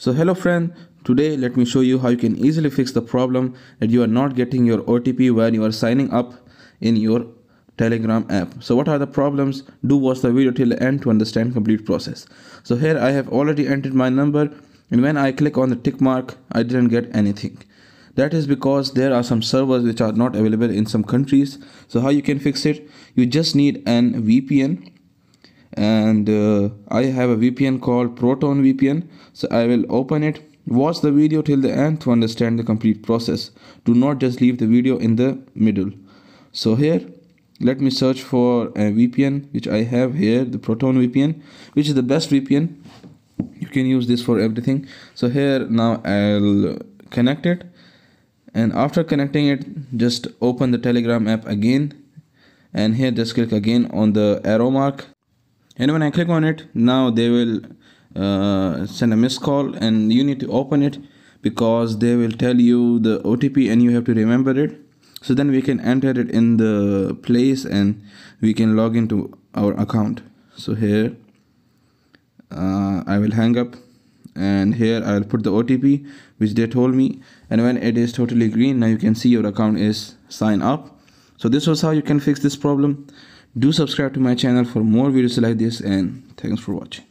So hello friend, today let me show you how you can easily fix the problem that you are not getting your OTP when you are signing up in your Telegram app. So what are the problems? Do watch the video till the end to understand complete process. So here I have already entered my number and when I click on the tick mark, I didn't get anything. That is because there are some servers which are not available in some countries. So how you can fix it? You just need an VPN and uh, I have a VPN called Proton VPN so I will open it watch the video till the end to understand the complete process. Do not just leave the video in the middle. So here let me search for a VPN which I have here the Proton VPN which is the best VPN you can use this for everything. So here now I'll connect it. And after connecting it just open the telegram app again. And here just click again on the arrow mark and when I click on it now they will uh, send a missed call and you need to open it because they will tell you the OTP and you have to remember it. So then we can enter it in the place and we can log into our account. So here uh, I will hang up and here I will put the OTP which they told me. And when it is totally green now you can see your account is sign up. So this was how you can fix this problem do subscribe to my channel for more videos like this and thanks for watching